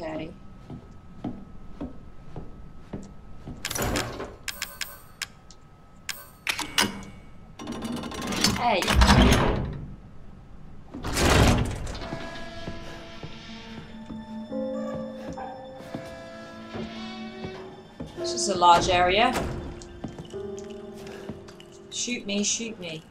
Okay. Hey. This is a large area. Shoot me, shoot me.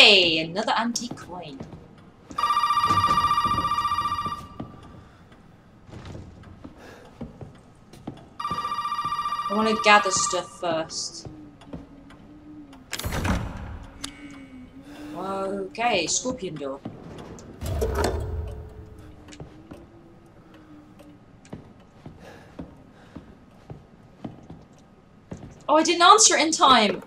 Hey, another antique coin. I want to gather stuff first. Okay, scorpion door. Oh, I didn't answer it in time.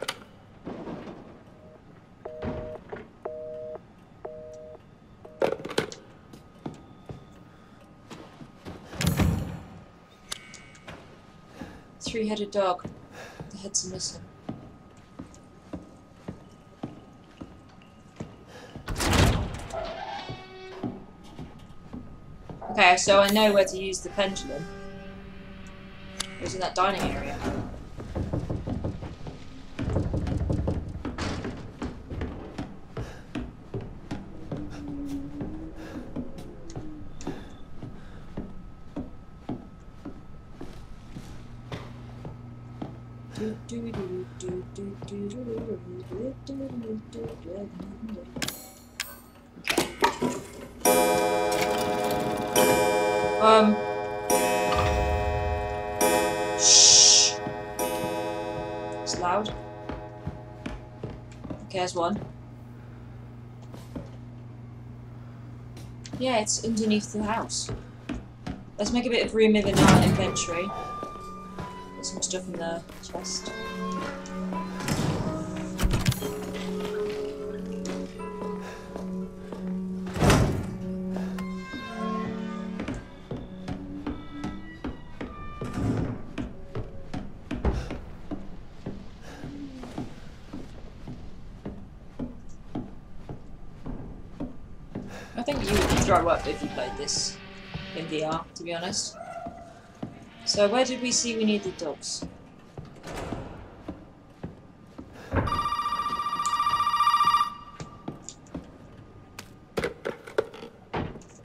Three-headed dog. The heads missing. Okay, so I know where to use the pendulum. It was in that dining area. Um. Shh. It's loud. Okay, there's one. Yeah, it's underneath the house. Let's make a bit of room in our inventory. Put some stuff in the chest. I think you would throw up if you played this in VR, to be honest. So where did we see we needed dogs?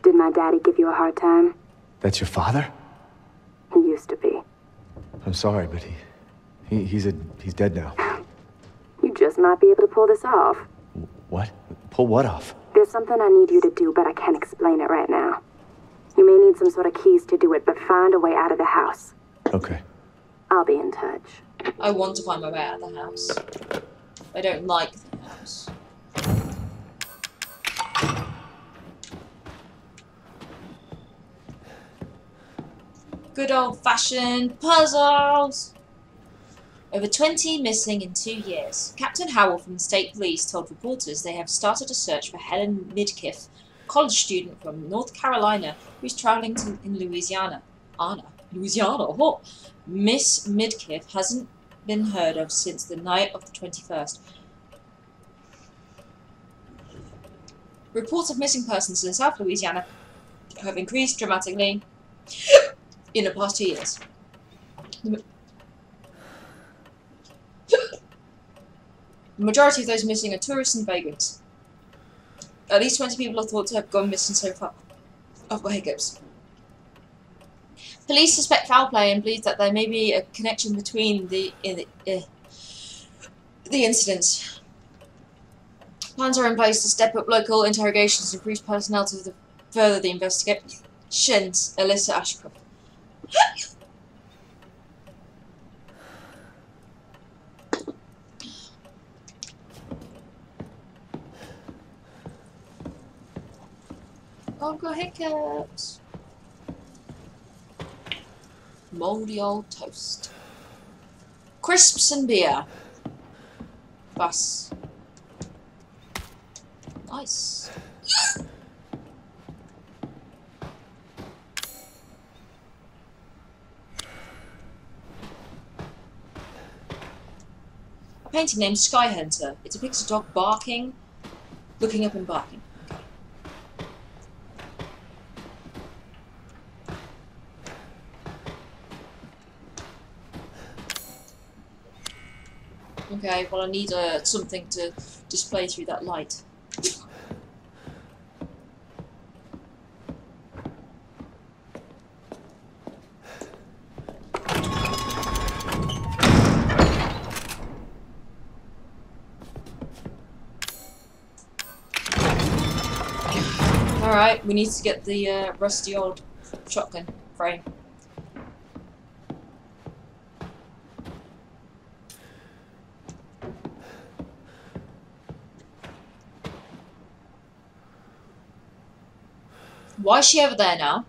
Did my daddy give you a hard time? That's your father? He used to be. I'm sorry, but he, he he's a he's dead now. You just might be able to pull this off. What? Pull what off? There's something I need you to do, but I can't explain it right now. You may need some sort of keys to do it, but find a way out of the house. Okay. I'll be in touch. I want to find my way out of the house. I don't like the house. Good old fashioned puzzles! Over 20 missing in two years. Captain Howell from the state police told reporters they have started a search for Helen Midkiff, college student from North Carolina who's traveling to in Louisiana. Anna, Louisiana. Oh. Miss Midkiff hasn't been heard of since the night of the 21st. Reports of missing persons in South Louisiana have increased dramatically in the past two years. The The majority of those missing are tourists and vagrants. At least 20 people are thought to have gone missing so far. I've got hiccups. Police suspect foul play and believe that there may be a connection between the uh, uh, the incidents. Plans are in place to step up local interrogations and increase personnel to the, further the investigations. Alyssa Ashcroft. Got hiccups. Moldy old toast. Crisps and beer. Bus. Nice. A painting named Sky Hunter. It depicts a dog barking, looking up and barking. Okay, well I need uh, something to display through that light. Alright, we need to get the uh, rusty old shotgun frame. Why is she over there now?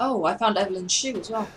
Oh, I found Evelyn's shoe as well.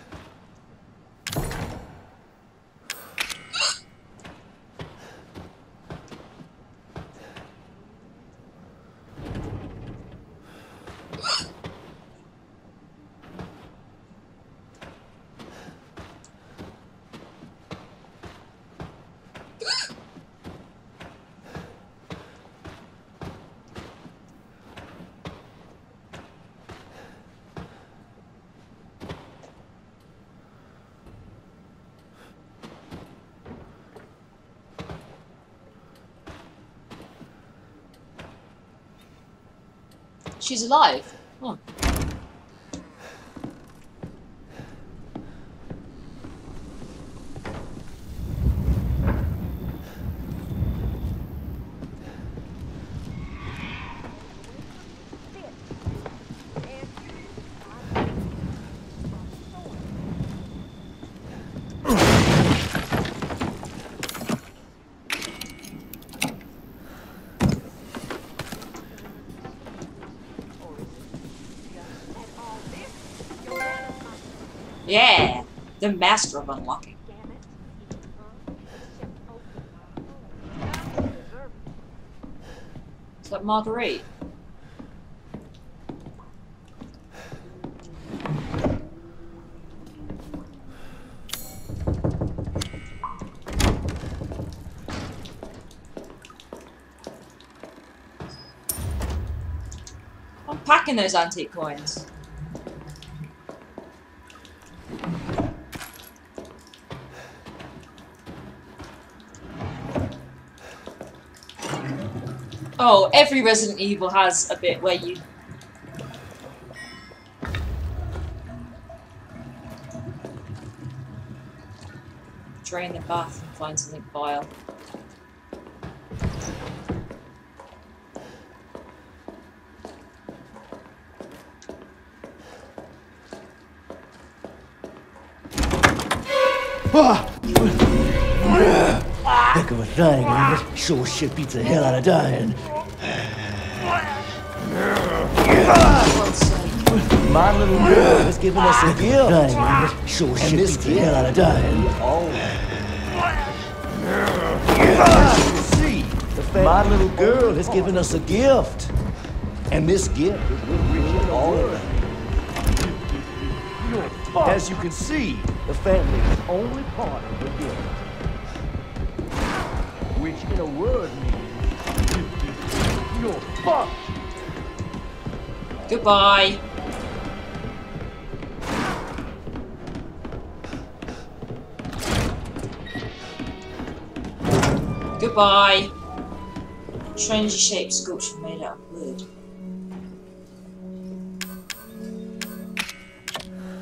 She's alive. Oh. Yeah, the master of unlocking. Is that Marguerite? I'm packing those antique coins. Oh, every Resident Evil has a bit where you drain the bath and find something vile. Heck of a thing, ain't it? Sure shit beats the hell out of dying. My little girl has given us a gift. Thing, ain't it? Sure shit beats the hell out of dying. See, my little girl has given us a gift. And this gift is what all of As you can see, the family is only part of the gift. Which in a word means you're fucked. Goodbye. Goodbye. Strangely shaped sculpture made out of wood.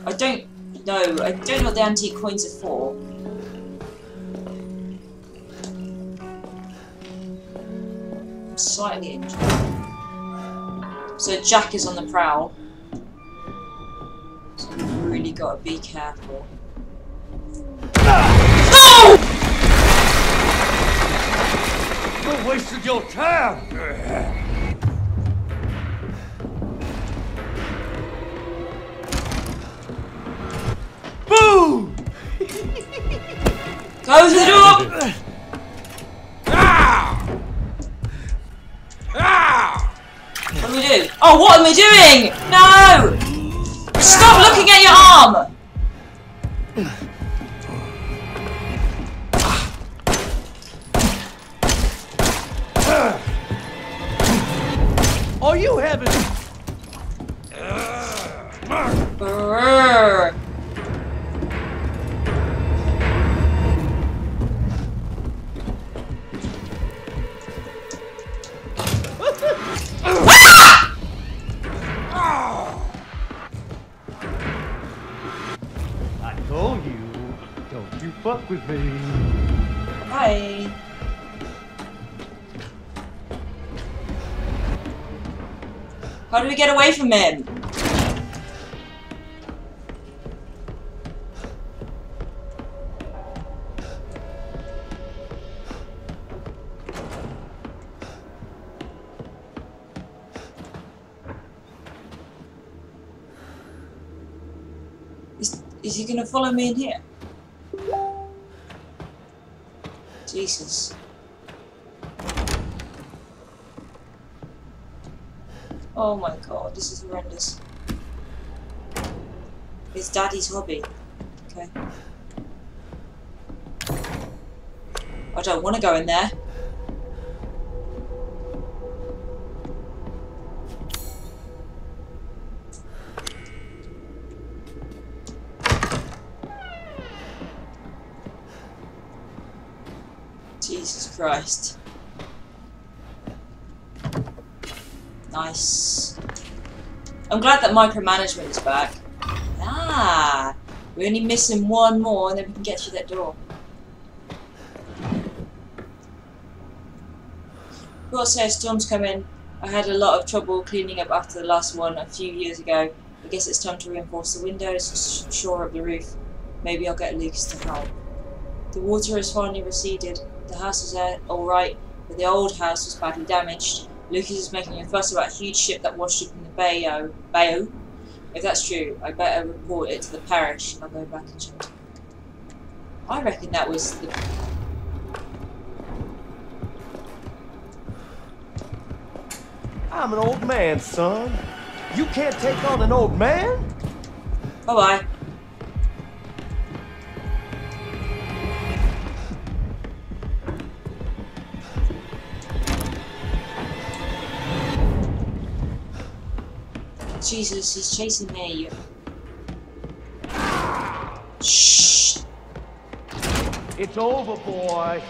I don't know. I don't know what the antique coins are for. Slightly injured. So Jack is on the prowl. So we've really got to be careful. No! You wasted your time. Boo! Close the door! What am I doing? No! Stop looking at your arm! How do we get away from him? Is, is he gonna follow me in here? Jesus. Oh my god, this is horrendous. It's daddy's hobby. Okay. I don't want to go in there. Jesus Christ. Nice. I'm glad that micromanagement is back. Ah, we're only missing one more and then we can get through that door. Gotta say, storm's coming. I had a lot of trouble cleaning up after the last one a few years ago. I guess it's time to reinforce the windows, shore up the roof. Maybe I'll get Lucas to help. The water has finally receded. The house is uh, alright, but the old house was badly damaged. Lucas is making a fuss about a huge ship that washed up in the Bayou. Bayou? If that's true, I better report it to the parish. I'll go back and check. I reckon that was the. I'm an old man, son. You can't take on an old man? Bye bye Jesus, he's chasing me. Shh. It's over, boy.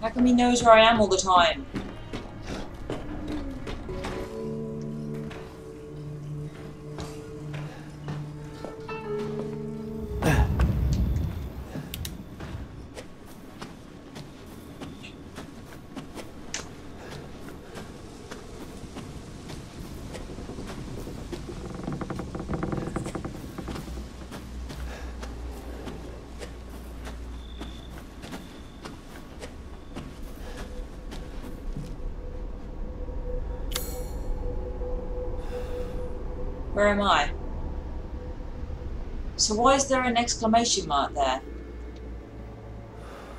How come he knows where I am all the time? Where am I? So why is there an exclamation mark there?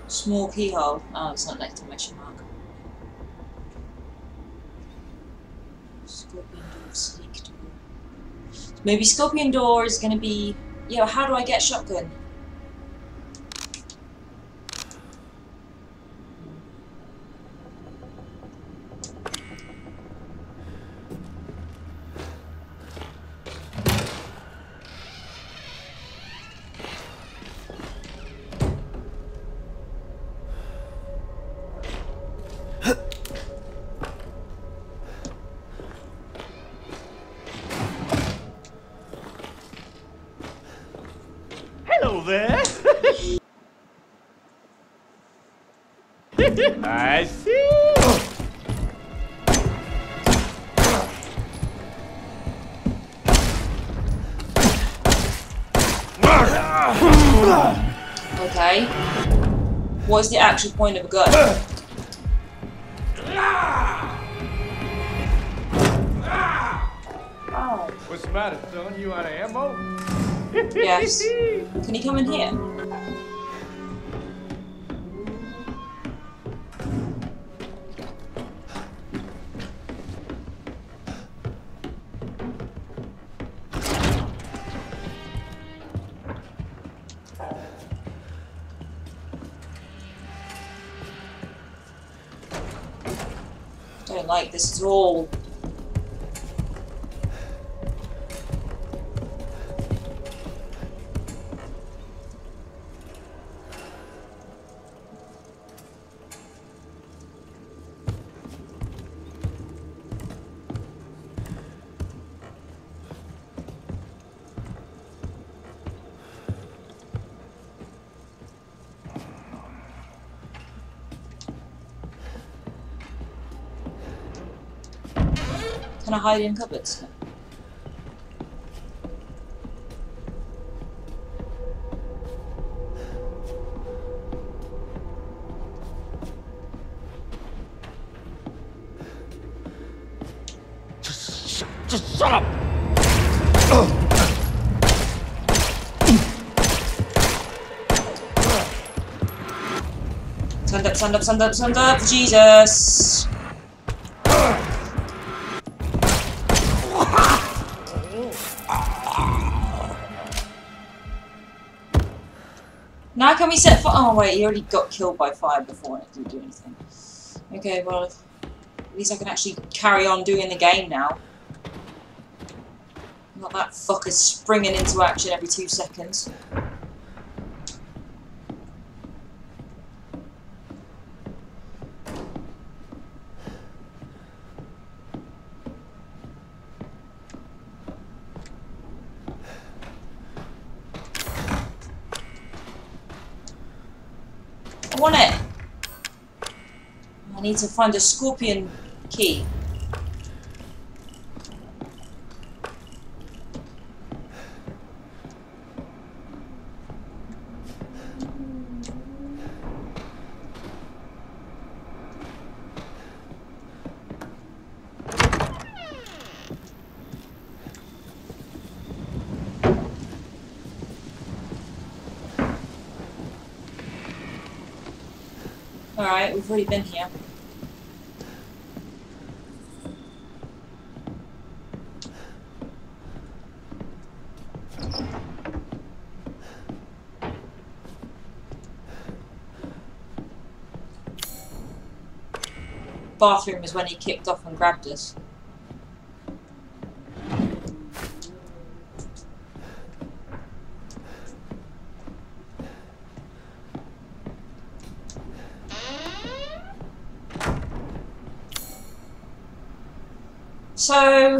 Small keyhole. Oh, it's not an exclamation mark. Scorpion door, sneak door. Maybe Scorpion door is gonna be... Yeah, how do I get shotgun? Hello there. I see. Okay. What's the actual point of a gun? What's the matter, son? You out of ammo? yes. Can you come in here? Like this at all. To hide in cupboards. Just, shut- just shut up! Stand up, stand up, stand up, stand up, Jesus! Now can we set fire? Oh wait, he already got killed by fire before and it didn't do anything. Okay, well, at least I can actually carry on doing the game now. Not that fucker springing into action every two seconds. Want it. I need to find a scorpion key. Alright, we've already been here. Bathroom is when he kicked off and grabbed us. So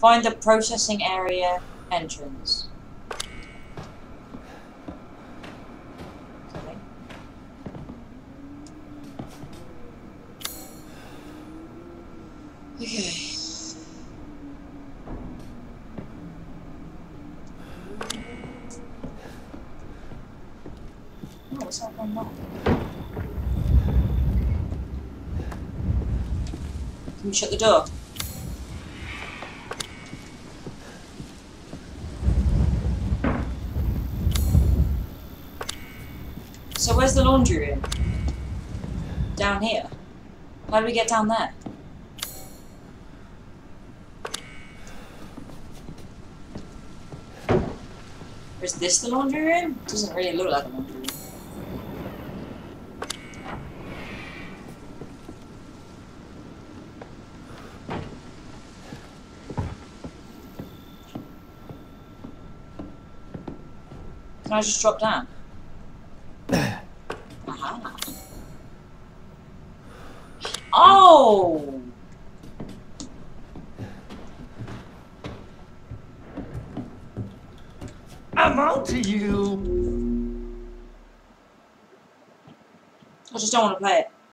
find the processing area entrance. Okay. Okay. Oh, what's that one now? Shut the door? So where's the laundry room? Down here. How do we get down there? Is this the laundry room? Doesn't really look like a laundry room. Can I just drop down? Aha. Oh! I'm on to you! I just don't want to play it.